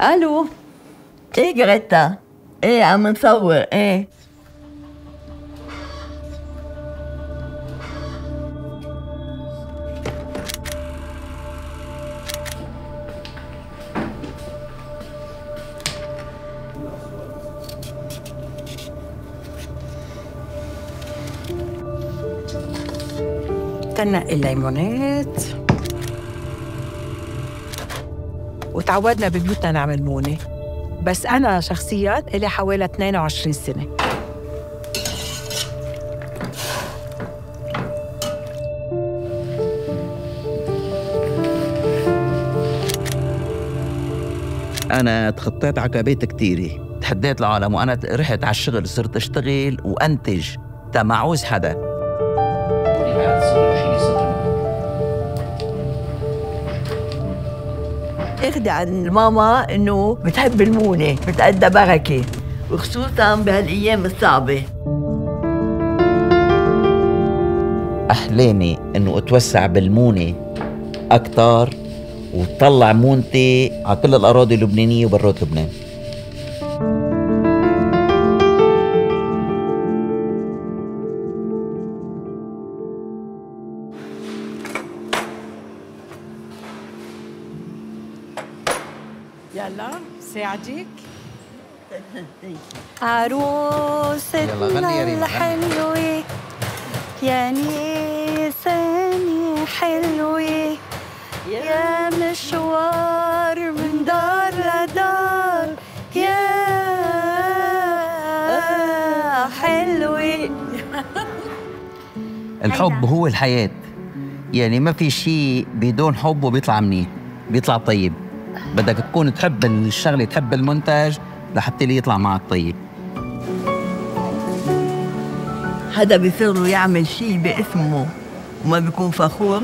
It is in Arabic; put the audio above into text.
ألو إيه جريتا إيه عم نصور إيه تنقي الليمونات وتعودنا ببيوتنا نعمل مونة. بس أنا شخصيا إلي حوالي 22 سنة. أنا تخطيت عقبات كتيرة تحديت العالم وأنا رحت على الشغل صرت أشتغل وأنتج. تا ما عوز حدا. اخدي عن ماما إنه بتحب المونة بتأدى بركة وخصوصا بهالأيام الصعبة. أحلامي إنه أتوسع بالمونة أكثر وتطلع مونتي على كل الأراضي اللبنانية وبرات لبنان. يلا ساعدك عروستنا يلا غني يا ريما، غني. الحلوة. يا نيساني حلوة؟ يا مشوار من دار لدار. يا حلوة. الحب هو الحياة. يعني ما في شيء بدون حب وبيطلع منيح بيطلع طيب. بدك تكون تحب الشغلة تحب المنتج لحتى اللي يطلع معك طيب. حدا بيصر له يعمل شيء باسمه وما بيكون فخور.